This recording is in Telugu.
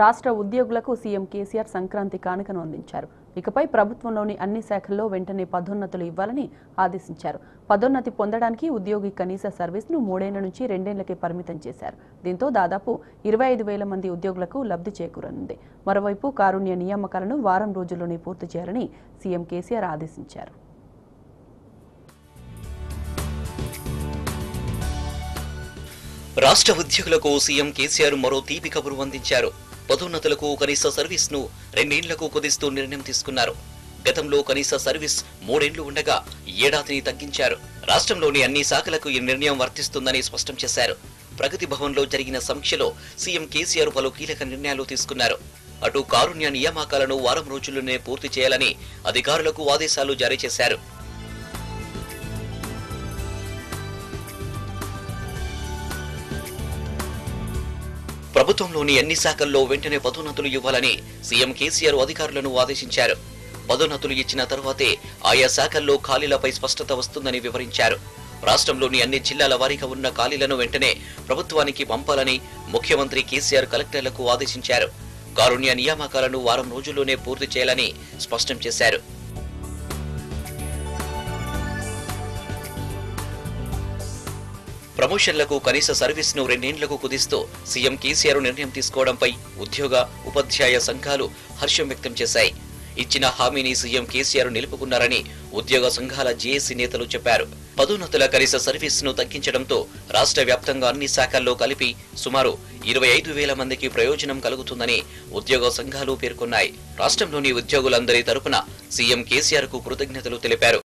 రాష్ట్ర ఉద్యోగులకు సీఎం కేసీఆర్ సంక్రాంతి కానుకను అందించారు. ఇకపై ప్రభుత్వంలోని అన్ని శాఖల్లో వెంటనే పదోన్నతులు ఇవ్వాలని ఆదేశించారు. పదోన్నతి పొందడానికి ఉద్యోగి కనీస సర్వీస్ను మూడేళ్ళ నుంచి రెండేళ్ళకే పరిమితం చేశారు. దీంతో దాదాపు ఇరవై ఐదు వేల మంది ఉద్యోగులకు లబ్ధి చేకూరనుంది. మరోవైపు కారుణ్య నియామకాలను వారం రోజుల్లోనే పూర్తి చేయాలని సీఎం కేసీఆర్ ఆదేశించారు. రాష్ట్ర ఉద్యోగులకు సీఎం కేసీఆర్ మరో తీపి కబురు అందించారు. పదోన్నతులకు కనీస సర్వీస్ను రెండేండ్లకు కుదిస్తూ నిర్ణయం తీసుకున్నారు. గతంలో కనీస సర్వీస్ మూడేండ్లు ఉండగా ఏడాదిని తగ్గించారు. రాష్ట్రంలోని అన్ని శాఖలకు ఈ నిర్ణయం వర్తిస్తుందని స్పష్టం చేశారు. ప్రగతి భవన్లో జరిగిన సమీక్షలో సీఎం కేసీఆర్ పలు కీలక నిర్ణయాలు తీసుకున్నారు. అటు కారుణ్య నియామకాలను వారం రోజుల్లోనే పూర్తి చేయాలని అధికారులకు ఆదేశాలు జారీ చేశారు. ప్రభుత్వంలోని అన్ని శాఖల్లో వెంటనే పదోన్నతులు ఇవ్వాలని సీఎం కేసీఆర్ అధికారులను ఆదేశించారు. పదోన్నతులు ఇచ్చిన తర్వాతే ఆయా శాఖల్లో ఖాళీలపై స్పష్టత వస్తుందని వివరించారు. రాష్ట్రంలోని అన్ని జిల్లాల వారీగా ఉన్న ఖాళీలను వెంటనే ప్రభుత్వానికి పంపాలని ముఖ్యమంత్రి కేసీఆర్ కలెక్టర్లకు ఆదేశించారు. కారుణ్య నియామకాలను వారం రోజుల్లోనే పూర్తి చేయాలని స్పష్టం చేశారు. ప్రమోషన్లకు కనీస సర్వీస్ను రెండేండ్లకు కుదిస్తూ సీఎం కేసీఆర్ నిర్ణయం తీసుకోవడంపై ఉద్యోగ ఉపాధ్యాయ సంఘాలు హర్షం వ్యక్తం చేశాయి. ఇచ్చిన హామీని సీఎం కేసీఆర్ నిలుపుకున్నారని ఉద్యోగ సంఘాల జేఏసీ నేతలు చెప్పారు. పదోన్నతుల కనీస సర్వీస్ను తగ్గించడంతో రాష్ట్ర వ్యాప్తంగా అన్ని శాఖల్లో కలిపి సుమారు ఇరవై ఐదు వేల మందికి ప్రయోజనం కలుగుతుందని ఉద్యోగ సంఘాలు పేర్కొన్నాయి. రాష్ట్రంలోని ఉద్యోగులందరి తరపున సీఎం కేసీఆర్కు కృతజ్ఞతలు తెలిపారు.